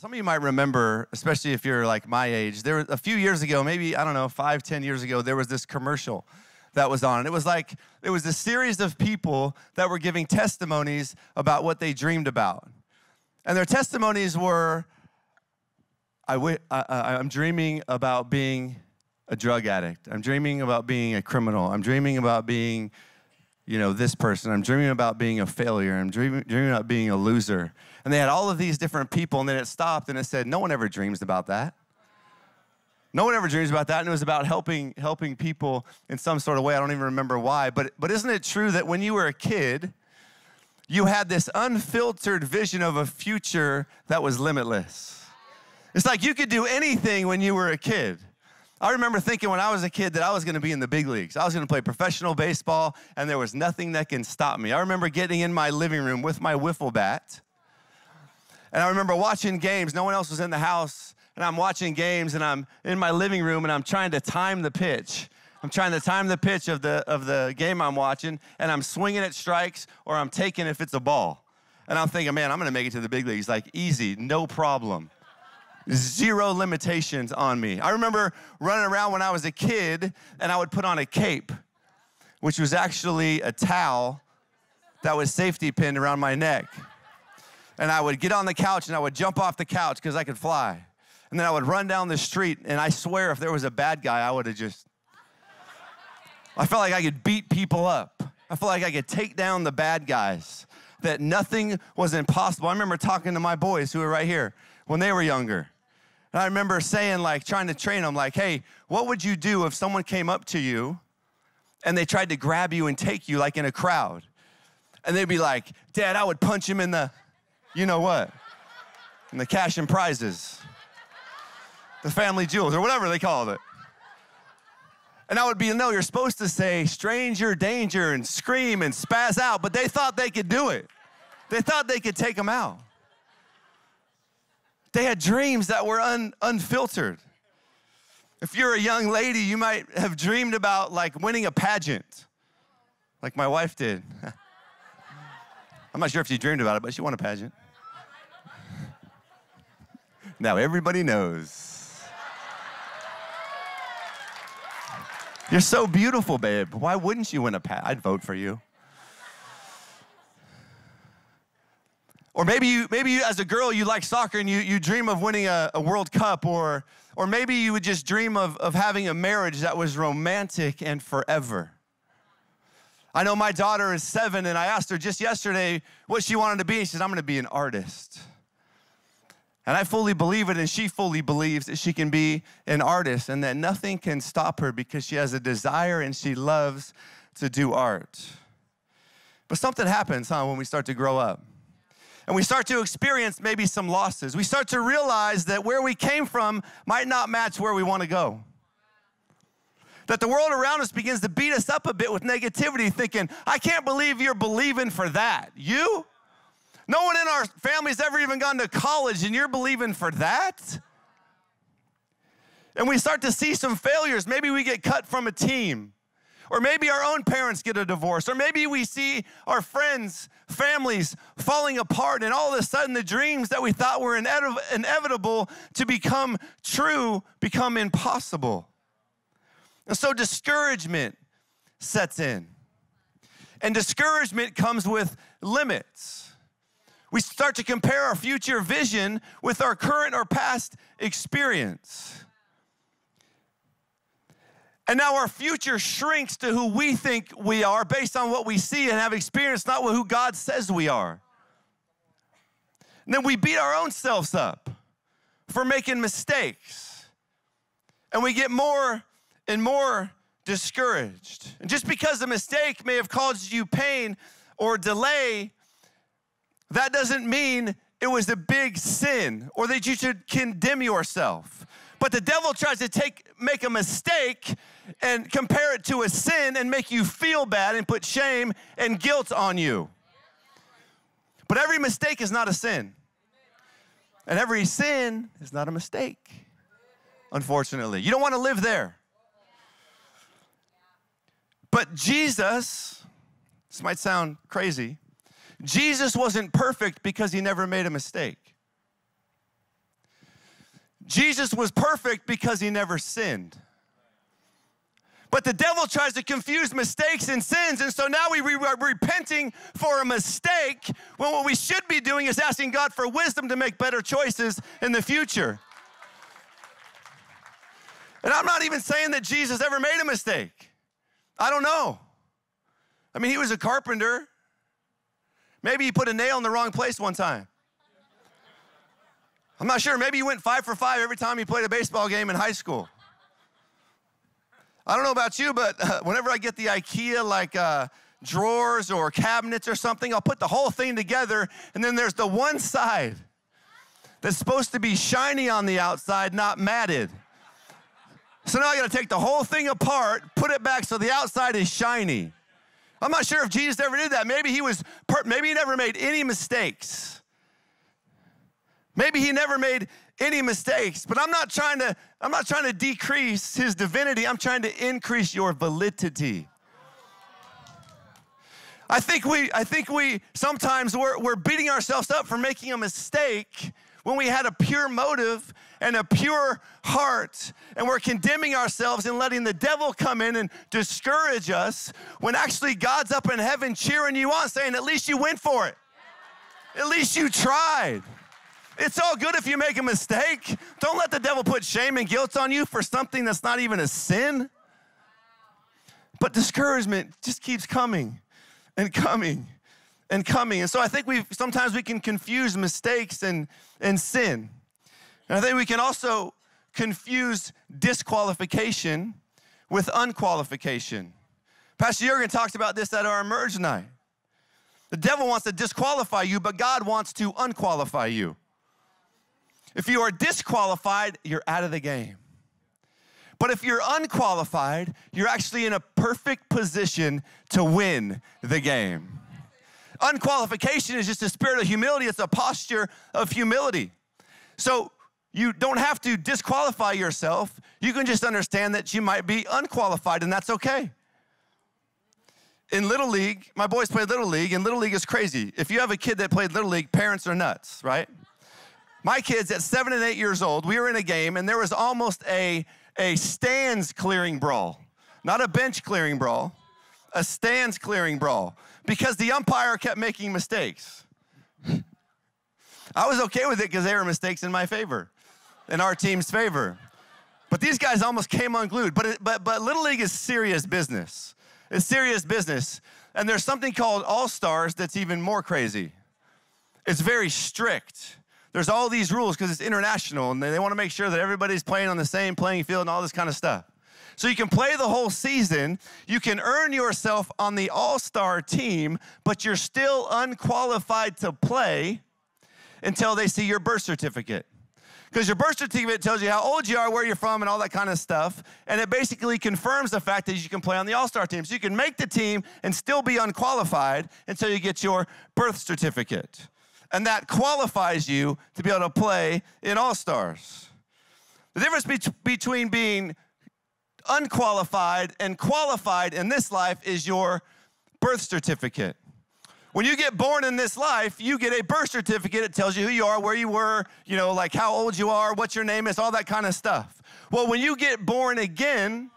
Some of you might remember, especially if you're like my age, there a few years ago, maybe, I don't know, five, ten years ago, there was this commercial that was on. And it was like, it was a series of people that were giving testimonies about what they dreamed about. And their testimonies were, I w- I, I'm dreaming about being a drug addict. I'm dreaming about being a criminal. I'm dreaming about being, you know, this person. I'm dreaming about being a failure. I'm dreaming about being a loser. And they had all of these different people, and then it stopped and it said, No one ever dreams about that. No one ever dreams about that, and it was about helping helping people in some sort of way. I don't even remember why, but but isn't it true that when you were a kid, you had this unfiltered vision of a future that was limitless? It's like you could do anything when you were a kid. I remember thinking when I was a kid that I was going to be in the big leagues. I was going to play professional baseball, and there was nothing that can stop me. I remember getting in my living room with my wiffle bat and I remember watching games, no one else was in the house, and I'm watching games and I'm in my living room and I'm trying to time the pitch. I'm trying to time the pitch of the, of the game I'm watching, and I'm swinging at strikes or I'm taking if it's a ball. And I'm thinking, man, I'm gonna make it to the big leagues, like easy, no problem. Zero limitations on me. I remember running around when I was a kid and I would put on a cape, which was actually a towel that was safety pinned around my neck and I would get on the couch and I would jump off the couch because I could fly. And then I would run down the street, and I swear if there was a bad guy, I would have just. I felt like I could beat people up. I felt like I could take down the bad guys, that nothing was impossible. I remember talking to my boys who were right here when they were younger. And I remember saying, like, trying to train them, like, hey, what would you do if someone came up to you and they tried to grab you and take you, like in a crowd? And they'd be like, Dad, I would punch him in the you know what? And the cash and prizes, the family jewels, or whatever they called it. And I would be, no, you're supposed to say stranger danger and scream and spaz out, but they thought they could do it. They thought they could take them out. They had dreams that were un, unfiltered. If you're a young lady, you might have dreamed about like winning a pageant, like my wife did. I'm not sure if she dreamed about it, but she won a pageant. Now everybody knows. You're so beautiful, babe. Why wouldn't you win a pat? I'd vote for you. Or maybe you, maybe you, as a girl, you like soccer and you, you dream of winning a, a World Cup, or, or maybe you would just dream of, of having a marriage that was romantic and forever. I know my daughter is seven, and I asked her just yesterday what she wanted to be. She said, I'm gonna be an artist. And I fully believe it, and she fully believes that she can be an artist and that nothing can stop her because she has a desire and she loves to do art. But something happens, huh, when we start to grow up. And we start to experience maybe some losses. We start to realize that where we came from might not match where we wanna go. That the world around us begins to beat us up a bit with negativity, thinking, I can't believe you're believing for that. You? No one in our family's ever even gone to college, and you're believing for that? And we start to see some failures. Maybe we get cut from a team, or maybe our own parents get a divorce, or maybe we see our friends, families falling apart, and all of a sudden the dreams that we thought were inevitable to become true become impossible. And so discouragement sets in. And discouragement comes with limits. We start to compare our future vision with our current or past experience. And now our future shrinks to who we think we are based on what we see and have experienced, not who God says we are. And then we beat our own selves up for making mistakes. And we get more and more discouraged. And just because a mistake may have caused you pain or delay, that doesn't mean it was a big sin or that you should condemn yourself. But the devil tries to take make a mistake and compare it to a sin and make you feel bad and put shame and guilt on you. But every mistake is not a sin. And every sin is not a mistake. Unfortunately, you don't want to live there. But Jesus, this might sound crazy, Jesus wasn't perfect because he never made a mistake. Jesus was perfect because he never sinned. But the devil tries to confuse mistakes and sins. And so now we are repenting for a mistake when what we should be doing is asking God for wisdom to make better choices in the future. And I'm not even saying that Jesus ever made a mistake. I don't know. I mean, he was a carpenter. Maybe he put a nail in the wrong place one time. I'm not sure. Maybe he went five for five every time he played a baseball game in high school. I don't know about you, but uh, whenever I get the IKEA like uh, drawers or cabinets or something, I'll put the whole thing together, and then there's the one side that's supposed to be shiny on the outside, not matted. So now I got to take the whole thing apart, put it back so the outside is shiny. I'm not sure if Jesus ever did that. Maybe he was, maybe he never made any mistakes. Maybe he never made any mistakes, but I'm not trying to I'm not trying to decrease his divinity. I'm trying to increase your validity. I think we I think we sometimes we're, we're beating ourselves up for making a mistake when we had a pure motive and a pure heart, and we're condemning ourselves and letting the devil come in and discourage us when actually God's up in heaven cheering you on, saying, At least you went for it. At least you tried. It's all good if you make a mistake. Don't let the devil put shame and guilt on you for something that's not even a sin. But discouragement just keeps coming and coming and coming. And so I think we sometimes we can confuse mistakes and, and sin. And I think we can also confuse disqualification with unqualification. Pastor Jurgen talked about this at our emerge night. The devil wants to disqualify you, but God wants to unqualify you. If you are disqualified, you're out of the game. But if you're unqualified, you're actually in a perfect position to win the game. Unqualification is just a spirit of humility, it's a posture of humility. So you don't have to disqualify yourself. You can just understand that you might be unqualified, and that's okay. In Little League, my boys play Little League, and Little League is crazy. If you have a kid that played Little League, parents are nuts, right? My kids at seven and eight years old, we were in a game and there was almost a, a stands clearing brawl, not a bench clearing brawl, a stands clearing brawl because the umpire kept making mistakes. I was okay with it because they were mistakes in my favor, in our team's favor. But these guys almost came unglued. But, it, but, but Little League is serious business. It's serious business. And there's something called All Stars that's even more crazy. It's very strict there's all these rules because it's international and they want to make sure that everybody's playing on the same playing field and all this kind of stuff. So you can play the whole season, you can earn yourself on the all star team, but you're still unqualified to play until they see your birth certificate. Because your birth certificate tells you how old you are, where you're from, and all that kind of stuff. And it basically confirms the fact that you can play on the all star team. So you can make the team and still be unqualified until you get your birth certificate and that qualifies you to be able to play in All Stars. The difference be- between being unqualified and qualified in this life is your birth certificate. When you get born in this life, you get a birth certificate. It tells you who you are, where you were, you know, like how old you are, what your name is, all that kind of stuff. Well, when you get born again,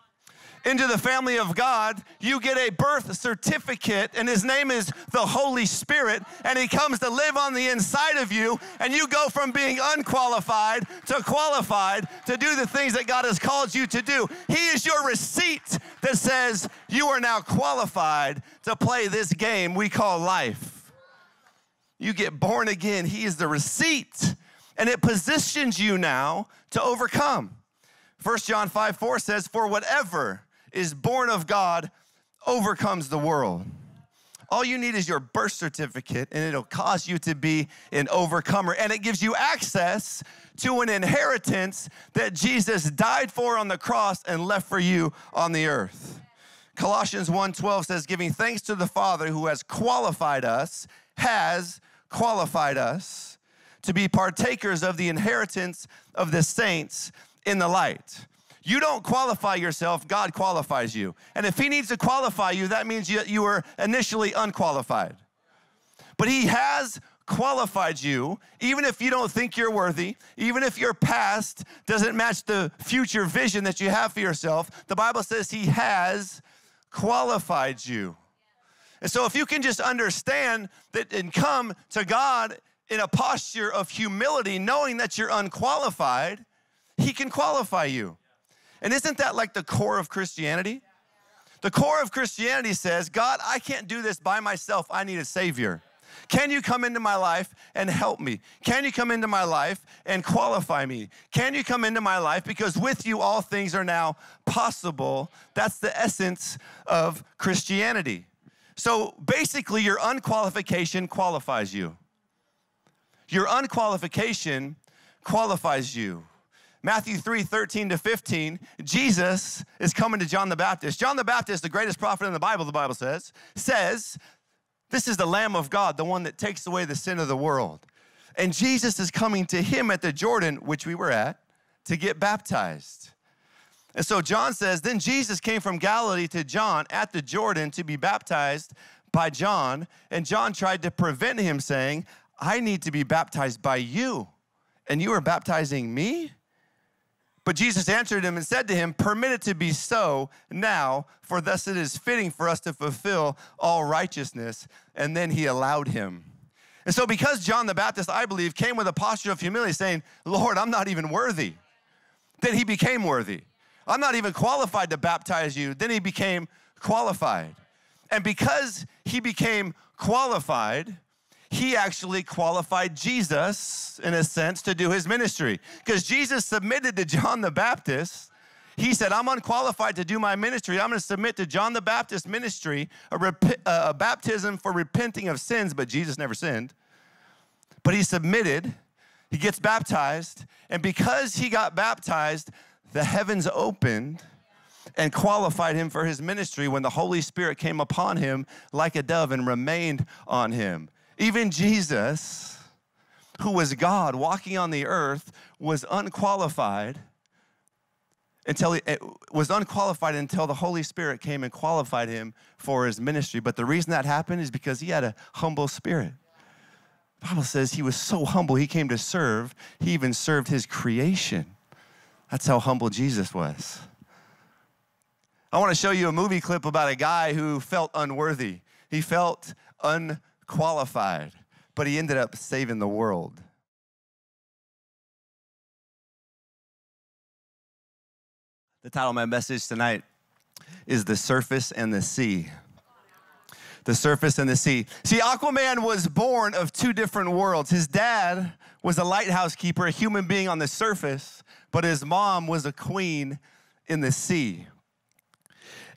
into the family of God, you get a birth certificate, and his name is the Holy Spirit, and he comes to live on the inside of you, and you go from being unqualified to qualified to do the things that God has called you to do. He is your receipt that says you are now qualified to play this game we call life. You get born again, he is the receipt, and it positions you now to overcome. 1 John 5 4 says, For whatever is born of God overcomes the world. All you need is your birth certificate, and it'll cause you to be an overcomer. And it gives you access to an inheritance that Jesus died for on the cross and left for you on the earth. Colossians 1:12 says, giving thanks to the Father who has qualified us, has qualified us to be partakers of the inheritance of the saints in the light. You don't qualify yourself, God qualifies you. And if He needs to qualify you, that means you, you were initially unqualified. But He has qualified you, even if you don't think you're worthy, even if your past doesn't match the future vision that you have for yourself, the Bible says He has qualified you. And so, if you can just understand that and come to God in a posture of humility, knowing that you're unqualified, He can qualify you. And isn't that like the core of Christianity? The core of Christianity says, God, I can't do this by myself. I need a Savior. Can you come into my life and help me? Can you come into my life and qualify me? Can you come into my life? Because with you, all things are now possible. That's the essence of Christianity. So basically, your unqualification qualifies you. Your unqualification qualifies you. Matthew 3 13 to 15, Jesus is coming to John the Baptist. John the Baptist, the greatest prophet in the Bible, the Bible says, says this is the Lamb of God, the one that takes away the sin of the world. And Jesus is coming to him at the Jordan, which we were at, to get baptized. And so John says, Then Jesus came from Galilee to John at the Jordan to be baptized by John. And John tried to prevent him, saying, I need to be baptized by you, and you are baptizing me? But Jesus answered him and said to him, Permit it to be so now, for thus it is fitting for us to fulfill all righteousness. And then he allowed him. And so, because John the Baptist, I believe, came with a posture of humility, saying, Lord, I'm not even worthy, then he became worthy. I'm not even qualified to baptize you. Then he became qualified. And because he became qualified, he actually qualified Jesus, in a sense, to do his ministry. Because Jesus submitted to John the Baptist. He said, I'm unqualified to do my ministry. I'm going to submit to John the Baptist ministry, a, a baptism for repenting of sins, but Jesus never sinned. But he submitted, he gets baptized, and because he got baptized, the heavens opened and qualified him for his ministry when the Holy Spirit came upon him like a dove and remained on him. Even Jesus, who was God walking on the earth, was unqualified until he eh, was unqualified until the Holy Spirit came and qualified him for his ministry. But the reason that happened is because he had a humble spirit. The Bible says he was so humble, he came to serve. He even served his creation. That's how humble Jesus was. I want to show you a movie clip about a guy who felt unworthy. He felt unworthy qualified, but he ended up saving the world. The title of my message tonight is The Surface and the Sea. The surface and the sea. See, Aquaman was born of two different worlds. His dad was a lighthouse keeper, a human being on the surface, but his mom was a queen in the sea.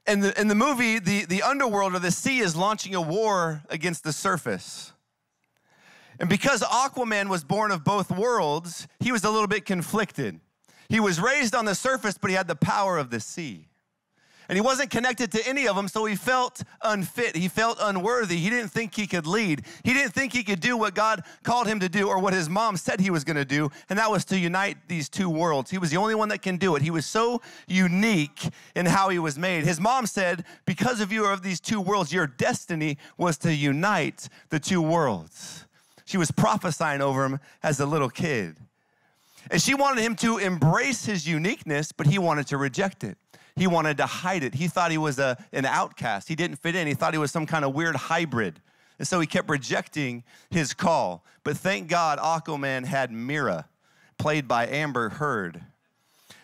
In the, in the movie, the, the underworld or the sea is launching a war against the surface. And because Aquaman was born of both worlds, he was a little bit conflicted. He was raised on the surface, but he had the power of the sea. And he wasn't connected to any of them, so he felt unfit. He felt unworthy. He didn't think he could lead. He didn't think he could do what God called him to do or what his mom said he was going to do, and that was to unite these two worlds. He was the only one that can do it. He was so unique in how he was made. His mom said, Because of you are of these two worlds, your destiny was to unite the two worlds. She was prophesying over him as a little kid. And she wanted him to embrace his uniqueness, but he wanted to reject it. He wanted to hide it. He thought he was a, an outcast. He didn't fit in. He thought he was some kind of weird hybrid. And so he kept rejecting his call. But thank God Aquaman had Mera, played by Amber Heard.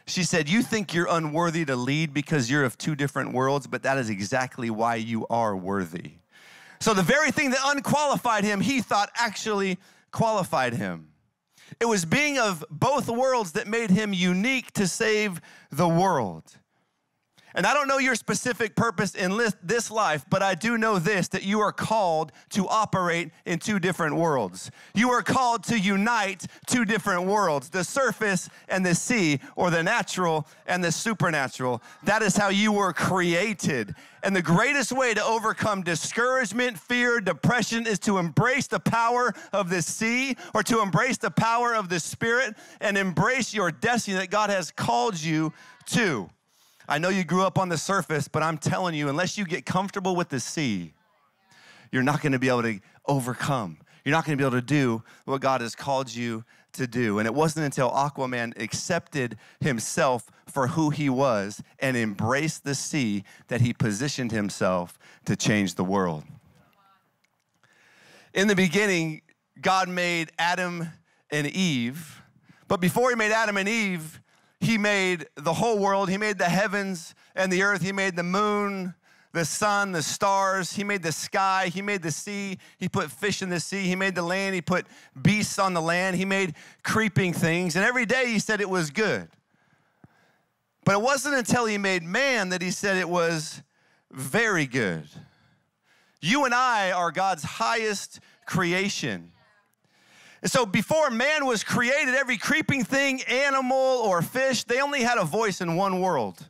She said, You think you're unworthy to lead because you're of two different worlds, but that is exactly why you are worthy. So the very thing that unqualified him, he thought actually qualified him. It was being of both worlds that made him unique to save the world. And I don't know your specific purpose in this life, but I do know this that you are called to operate in two different worlds. You are called to unite two different worlds the surface and the sea, or the natural and the supernatural. That is how you were created. And the greatest way to overcome discouragement, fear, depression is to embrace the power of the sea or to embrace the power of the spirit and embrace your destiny that God has called you to. I know you grew up on the surface, but I'm telling you, unless you get comfortable with the sea, you're not going to be able to overcome. You're not going to be able to do what God has called you to do. And it wasn't until Aquaman accepted himself for who he was and embraced the sea that he positioned himself to change the world. In the beginning, God made Adam and Eve. But before he made Adam and Eve, he made the whole world. He made the heavens and the earth. He made the moon, the sun, the stars. He made the sky. He made the sea. He put fish in the sea. He made the land. He put beasts on the land. He made creeping things. And every day he said it was good. But it wasn't until he made man that he said it was very good. You and I are God's highest creation. And so before man was created, every creeping thing, animal or fish, they only had a voice in one world.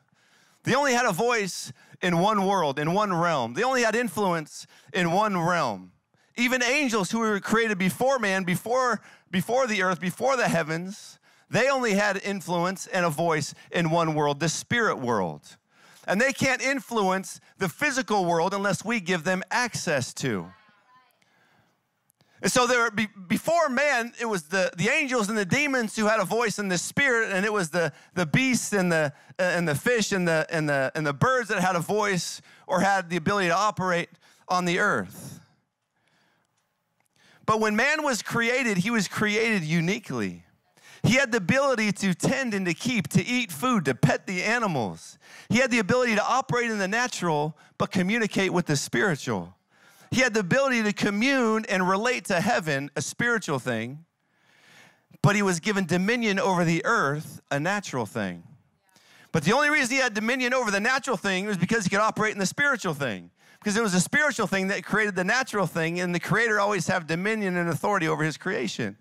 They only had a voice in one world, in one realm. They only had influence in one realm. Even angels who were created before man, before, before the earth, before the heavens, they only had influence and a voice in one world, the spirit world. And they can't influence the physical world unless we give them access to. And so there, before man, it was the, the angels and the demons who had a voice in the spirit, and it was the, the beasts and the, uh, and the fish and the, and, the, and the birds that had a voice or had the ability to operate on the earth. But when man was created, he was created uniquely. He had the ability to tend and to keep, to eat food, to pet the animals. He had the ability to operate in the natural, but communicate with the spiritual. He had the ability to commune and relate to heaven, a spiritual thing, but he was given dominion over the earth, a natural thing. But the only reason he had dominion over the natural thing was because he could operate in the spiritual thing. Because it was a spiritual thing that created the natural thing, and the creator always have dominion and authority over his creation.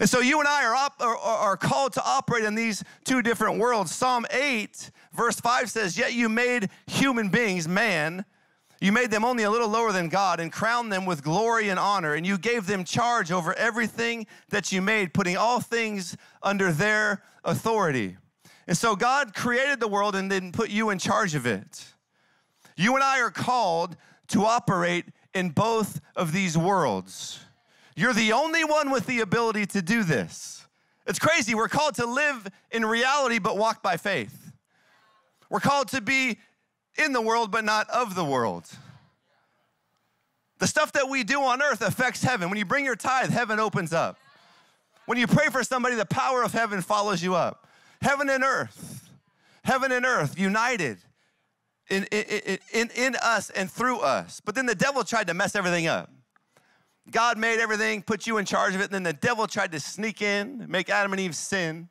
And so you and I are, op- are, are, called to operate in these two different worlds. Psalm 8, verse 5 says, Yet you made human beings, man, you made them only a little lower than God and crowned them with glory and honor, and you gave them charge over everything that you made, putting all things under their authority. And so God created the world and then put you in charge of it. You and I are called to operate in both of these worlds. You're the only one with the ability to do this. It's crazy. We're called to live in reality but walk by faith. We're called to be in the world, but not of the world. The stuff that we do on earth affects heaven. When you bring your tithe, heaven opens up. When you pray for somebody, the power of heaven follows you up. Heaven and earth, heaven and earth united in, in, in, in us and through us. But then the devil tried to mess everything up. God made everything, put you in charge of it, and then the devil tried to sneak in, make Adam and Eve sin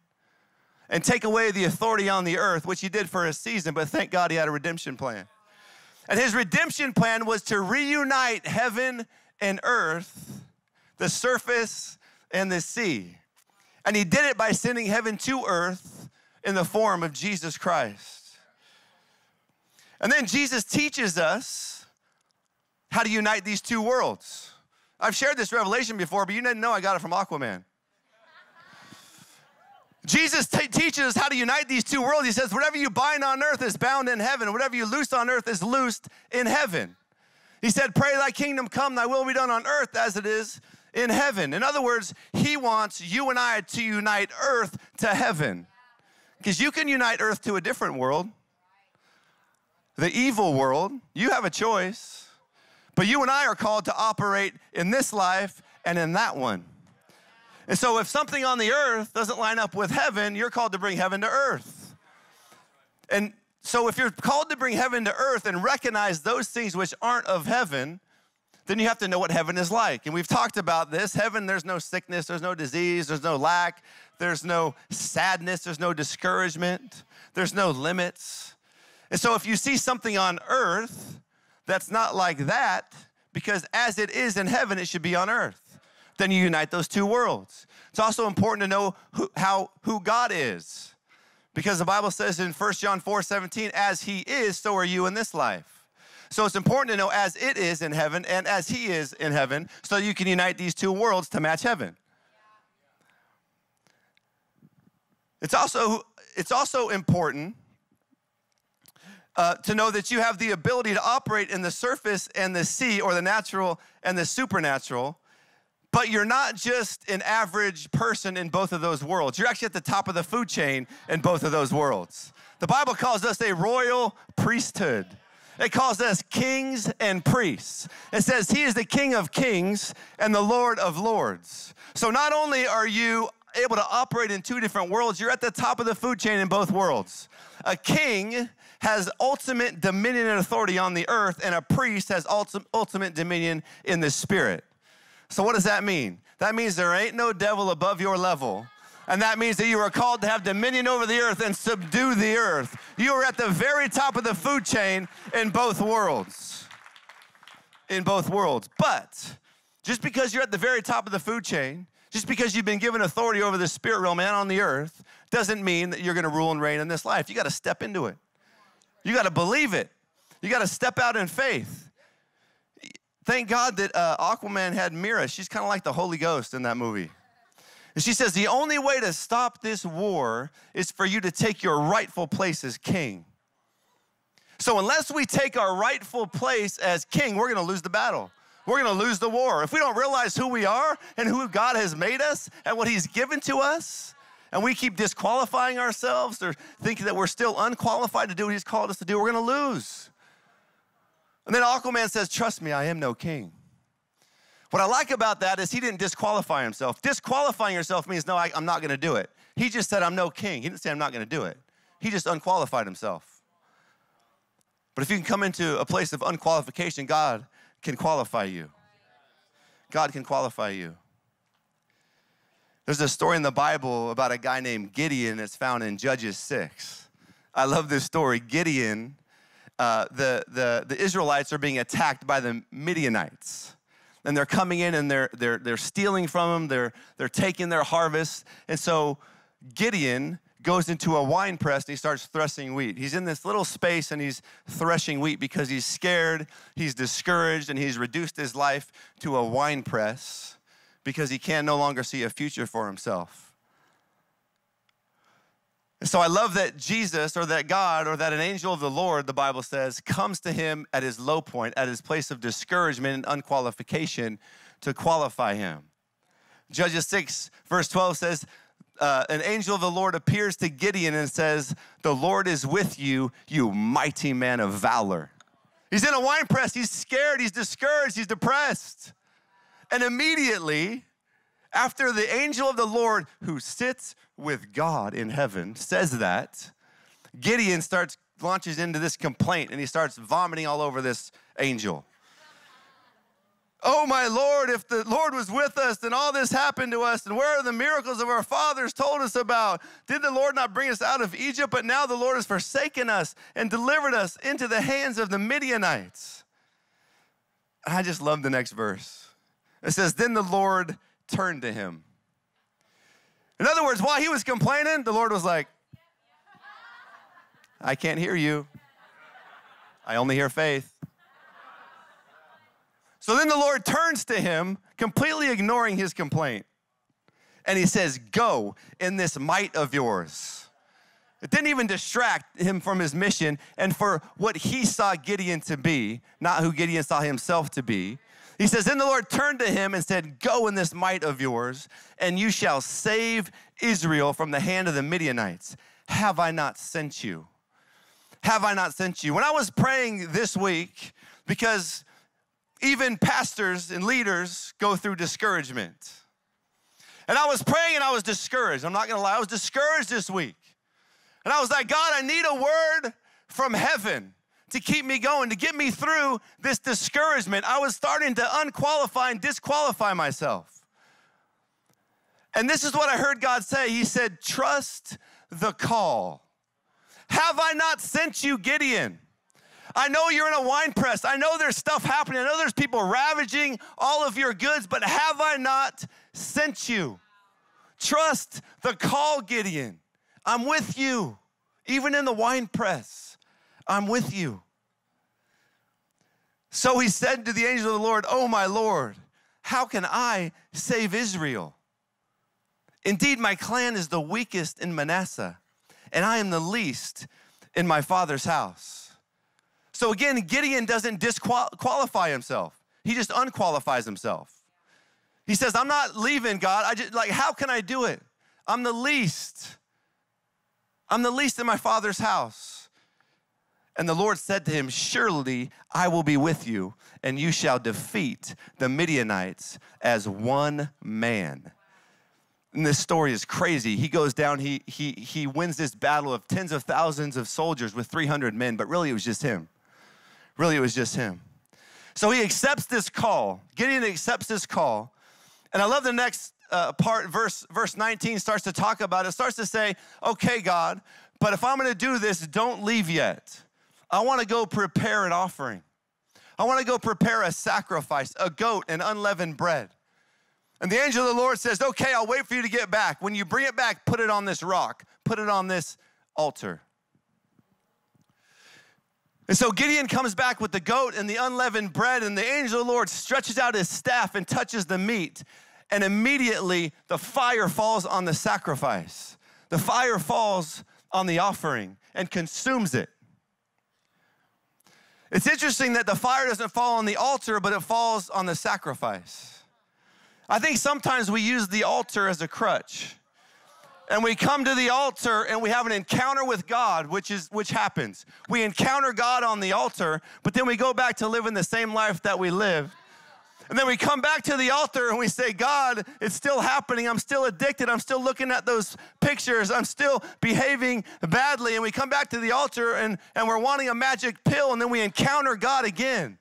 and take away the authority on the earth, which he did for a season, but thank God he had a redemption plan. And his redemption plan was to reunite heaven and earth, the surface and the sea. And he did it by sending heaven to earth in the form of Jesus Christ. And then Jesus teaches us how to unite these two worlds. I've shared this revelation before, but you didn't know I got it from Aquaman. Jesus t- teaches us how to unite these two worlds. He says, Whatever you bind on earth is bound in heaven, whatever you loose on earth is loosed in heaven. He said, Pray thy kingdom come, thy will be done on earth as it is in heaven. In other words, he wants you and I to unite earth to heaven. Because you can unite earth to a different world, the evil world. You have a choice. But you and I are called to operate in this life and in that one. And so, if something on the earth doesn't line up with heaven, you're called to bring heaven to earth. And so, if you're called to bring heaven to earth and recognize those things which aren't of heaven, then you have to know what heaven is like. And we've talked about this. Heaven, there's no sickness, there's no disease, there's no lack, there's no sadness, there's no discouragement, there's no limits. And so, if you see something on earth that's not like that, because as it is in heaven, it should be on earth then you unite those two worlds. It's also important to know who, how, who God is. Because the Bible says in 1 John 4 17, as he is, so are you in this life. So it's important to know as it is in heaven and as he is in heaven, so you can unite these two worlds to match heaven. It's also, it's also important uh, to know that you have the ability to operate in the surface and the sea, or the natural and the supernatural, But you're not just an average person in both of those worlds. You're actually at the top of the food chain in both of those worlds. The Bible calls us a royal priesthood. It calls us kings and priests. It says he is the king of kings and the lord of lords. So not only are you able to operate in two different worlds, you're at the top of the food chain in both worlds. A king has ultimate dominion and authority on the earth, and a priest has ultimate dominion in the spirit. So, what does that mean? That means there ain't no devil above your level. And that means that you are called to have dominion over the earth and subdue the earth. You are at the very top of the food chain in both worlds. In both worlds. But just because you're at the very top of the food chain, just because you've been given authority over the spirit realm and on the earth, doesn't mean that you're gonna rule and reign in this life. You gotta step into it. You gotta believe it. You gotta step out in faith. Thank God that uh, Aquaman had Mera. She's kind of like the Holy Ghost in that movie. And she says, The only way to stop this war is for you to take your rightful place as king. So, unless we take our rightful place as king, we're gonna lose the battle. We're gonna lose the war. If we don't realize who we are and who God has made us and what He's given to us, and we keep disqualifying ourselves or thinking that we're still unqualified to do what He's called us to do, we're gonna lose. And then Aquaman says, Trust me, I am no king. What I like about that is he didn't disqualify himself. Disqualifying yourself means, no, I, am not gonna do it. He just said, I'm no king. He didn't say, I'm not gonna do it. He just unqualified himself. But if you can come into a place of unqualification, God can qualify you. God can qualify you. There's a story in the Bible about a guy named Gideon that's found in Judges 6. I love this story. Gideon, uh, the, the, the Israelites are being attacked by the Midianites and they're coming in and they're, they're, they're stealing from them, they're, they're taking their harvest. And so Gideon goes into a wine press and he starts threshing wheat. He's in this little space and he's threshing wheat because he's scared, he's discouraged, and he's reduced his life to a wine press because he can no longer see a future for himself. So I love that Jesus or that God or that an angel of the Lord, the Bible says, comes to him at his low point, at his place of discouragement and unqualification to qualify him. Judges 6, verse 12 says, uh, An angel of the Lord appears to Gideon and says, The Lord is with you, you mighty man of valor. He's in a wine press, he's scared, he's discouraged, he's depressed. And immediately, after the angel of the Lord who sits with God in heaven says that, Gideon starts launches into this complaint and he starts vomiting all over this angel. Oh, my Lord, if the Lord was with us and all this happened to us, and where are the miracles of our fathers told us about? Did the Lord not bring us out of Egypt? But now the Lord has forsaken us and delivered us into the hands of the Midianites. I just love the next verse. It says, Then the Lord turned to him. In other words, while he was complaining, the Lord was like, I can't hear you. I only hear faith. So then the Lord turns to him, completely ignoring his complaint. And he says, Go in this might of yours. It didn't even distract him from his mission and for what he saw Gideon to be, not who Gideon saw himself to be. He says, Then the Lord turned to him and said, Go in this might of yours, and you shall save Israel from the hand of the Midianites. Have I not sent you? Have I not sent you? When I was praying this week, because even pastors and leaders go through discouragement. And I was praying and I was discouraged. I'm not gonna lie, I was discouraged this week. And I was like, God, I need a word from heaven to keep me going, to get me through this discouragement. I was starting to unqualify and disqualify myself. And this is what I heard God say He said, Trust the call. Have I not sent you, Gideon? I know you're in a wine press. I know there's stuff happening. I know there's people ravaging all of your goods, but have I not sent you? Trust the call, Gideon. I'm with you, even in the wine press. I'm with you. So he said to the angel of the Lord, Oh, my Lord, how can I save Israel? Indeed, my clan is the weakest in Manasseh, and I am the least in my father's house. So again, Gideon doesn't disqualify himself, he just unqualifies himself. He says, I'm not leaving, God. I just, like, how can I do it? I'm the least. I'm the least in my father's house. And the Lord said to him, Surely I will be with you, and you shall defeat the Midianites as one man. And this story is crazy. He goes down, he, he, he wins this battle of tens of thousands of soldiers with 300 men, but really it was just him. Really, it was just him. So he accepts this call. Gideon accepts this call. And I love the next uh, part, verse, verse 19 starts to talk about it. starts to say, okay, God, but if I'm gonna do this, don't leave yet. I wanna go prepare an offering. I wanna go prepare a sacrifice, a goat and unleavened bread. And the angel of the Lord says, okay, I'll wait for you to get back. When you bring it back, put it on this rock, put it on this altar. And so Gideon comes back with the goat and the unleavened bread, and the angel of the Lord stretches out his staff and touches the meat. And immediately the fire falls on the sacrifice. The fire falls on the offering and consumes it. It's interesting that the fire doesn't fall on the altar, but it falls on the sacrifice. I think sometimes we use the altar as a crutch and we come to the altar and we have an encounter with God, which is which happens. We encounter God on the altar, but then we go back to living the same life that we lived. And then we come back to the altar and we say, God, it's still happening. I'm still addicted. I'm still looking at those pictures. I'm still behaving badly. And we come back to the altar and, and we're wanting a magic pill, and then we encounter God again.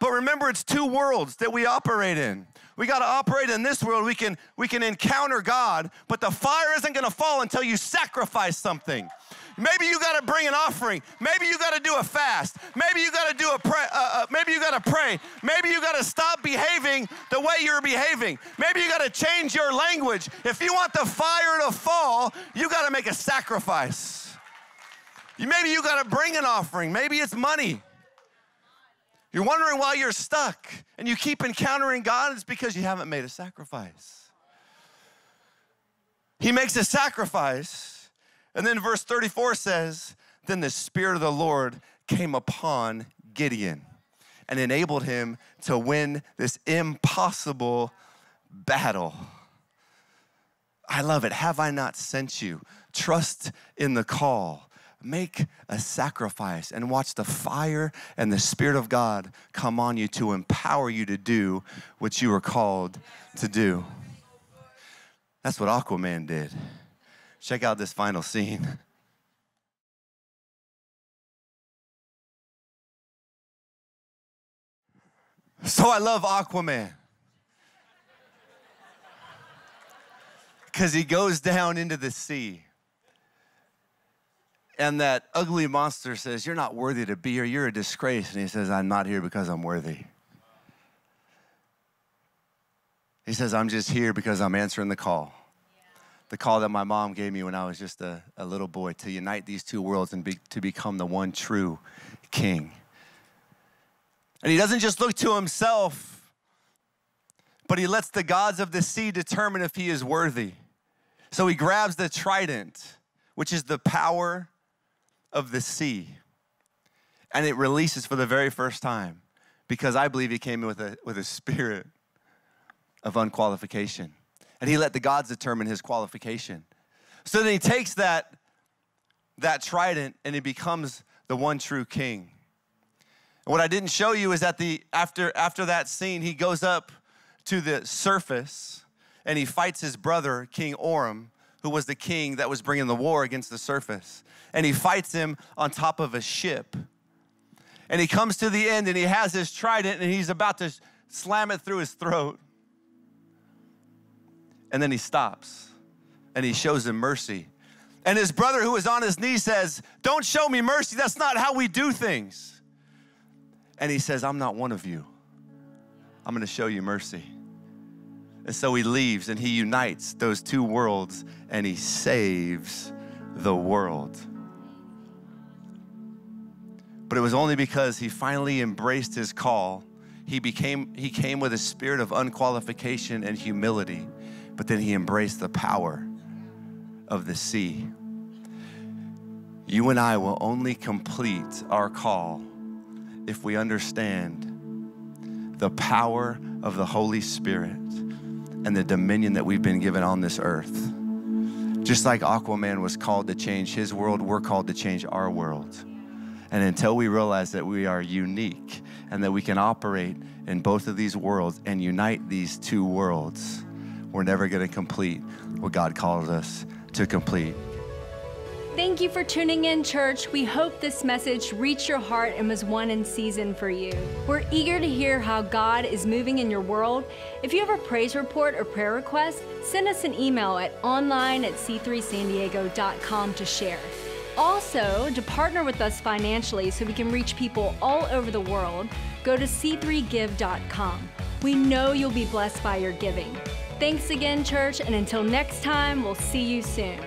But remember, it's two worlds that we operate in. We got to operate in this world. We can we can encounter God, but the fire isn't going to fall until you sacrifice something. Maybe you got to bring an offering. Maybe you got to do a fast. Maybe you got to do a pray. Uh, uh, maybe you got to pray. Maybe you got to stop behaving the way you're behaving. Maybe you got to change your language. If you want the fire to fall, you got to make a sacrifice. Maybe you got to bring an offering. Maybe it's money. You're wondering why you're stuck and you keep encountering God, it's because you haven't made a sacrifice. He makes a sacrifice, and then verse 34 says, Then the Spirit of the Lord came upon Gideon and enabled him to win this impossible battle. I love it. Have I not sent you? Trust in the call make a sacrifice and watch the fire and the Spirit of God come on you to empower you to do what you were called to do. That's what Aquaman did. Check out this final scene. So I love Aquaman. Because he goes down into the sea and that ugly monster says, You're not worthy to be here. You're a disgrace. And he says, I'm not here because I'm worthy. He says, I'm just here because I'm answering the call. The call that my mom gave me when I was just a, a little boy to unite these two worlds and be, to become the one true king. And he doesn't just look to himself, but he lets the gods of the sea determine if he is worthy. So he grabs the trident, which is the power of the sea. And it releases for the very first time because I believe he came in with a, with a spirit of unqualification. And he let the gods determine his qualification. So then he takes that, that trident and he becomes the one true king. And what I didn't show you is that the after after that scene, he goes up to the surface and he fights his brother, King Orm, who was the king that was bringing the war against the surface. And he fights him on top of a ship. And he comes to the end and he has his trident and he's about to slam it through his throat. And then he stops and he shows him mercy. And his brother, who is on his knee, says, Don't show me mercy. That's not how we do things. And he says, I'm not one of you. I'm going to show you mercy. And so he leaves and he unites those two worlds and he saves the world. But it was only because he finally embraced his call. He became he came with a spirit of unqualification and humility, but then he embraced the power of the sea. You and I will only complete our call if we understand the power of the Holy Spirit and the dominion that we've been given on this earth. Just like Aquaman was called to change his world, we're called to change our world. And until we realize that we are unique and that we can operate in both of these worlds and unite these two worlds, we're never going to complete what God calls us to complete. Thank you for tuning in, church. We hope this message reached your heart and was one in season for you. We're eager to hear how God is moving in your world. If you have a praise report or prayer request, send us an email at online at c3sandiego.com to share. Also, to partner with us financially so we can reach people all over the world, go to c3give.com. We know you'll be blessed by your giving. Thanks again, church, and until next time, we'll see you soon.